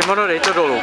Simone Reggio Dolo.